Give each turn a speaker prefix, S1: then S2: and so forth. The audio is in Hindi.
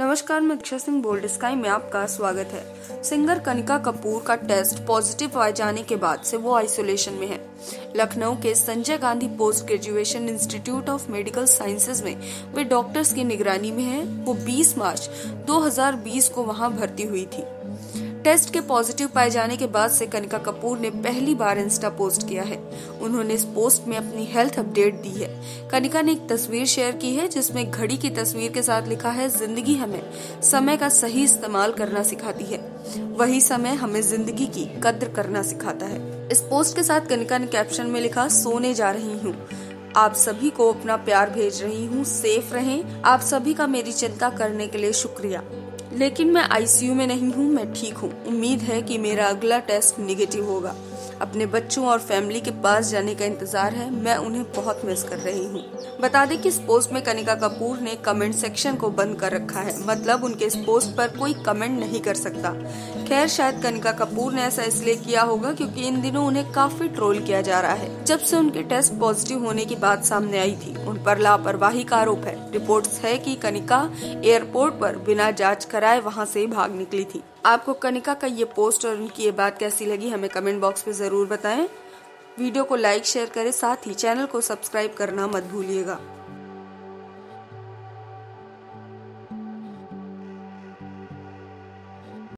S1: नमस्कार, मैं दीक्षा सिंह बोल्ड स्काई में आपका स्वागत है। सिंगर कनिका कपूर का टेस्ट पॉजिटिव पाए जाने के बाद से वो आइसोलेशन में है। लखनऊ के Sanjay Gandhi post graduation institute of medical sciences में वे डॉक्टर्स की निगरानी में है। वो 20 मार्च 2020 को वहाँ भर्ती हुई थी। टेस्ट के पॉजिटिव पाए जाने के बाद से कनिका कपूर ने पहली बार इंस्टा पोस्ट किया है। उन्होंने इस पोस्ट में अपनी हेल्थ अपडेट दी है। कनिका ने एक तस्वीर शेयर की है, जिसमें घड़ी की तस्वीर के साथ लिखा है, ज़िंदगी हमें समय का सही इस्तेमाल करना सिखाती है। वही समय हमें ज़िंदगी की कद्र करना सिखाता है। इस पोस्ट के साथ कनिका ने कैप्शन में लिखा, सोने जा रही हूँ। आप सभी को अपना प्यार भेज रही हूँ सेफ़ रहें। आप सभी का मेरी चिंता करने के लिए शुक्रिया। लेकिन मैं आईसीयू में नहीं हूँ, मैं ठीक हूँ। उम्मीद है कि मेरा अगला टेस्ट निगेटिव होगा। अपने बच्चों और फैमिली के पास जाने का इंतज़ार है। मैं उन्हें बहुत मिस कर रही हूँ। बता दें कि इस पोस्ट में कनिका कपूर ने कमेंट सेक्शन को बंद कर रखा है। मतलब उनके इस पोस्ट पर कोई कमेंट नहीं कर सकता। खैर, शायद कनिका कपूर ने ऐसा इसलिए किया होगा क्योंकि इन दिनों उन्हें काफ़ी ट्रोल किया जा रहा है। जब से उनके टेस्ट पॉजिटिव होने की बात सामने आई थी, उन पर लापरवाही का आरोप है। रिपोर्ट्स है कि कनिका एयरपोर्ट पर बिना जाँच कराए वहाँ से भाग निकली थी। आपको कनिका का ये पोस्ट और उनकी ये बात कैसी लगी हमें कमेंट बॉक्स में ज़रूर बताएँ। वीडियो को लाइक, शेयर करें, साथ ही चैनल को सब्सक्राइब करना मत भूलिएगा।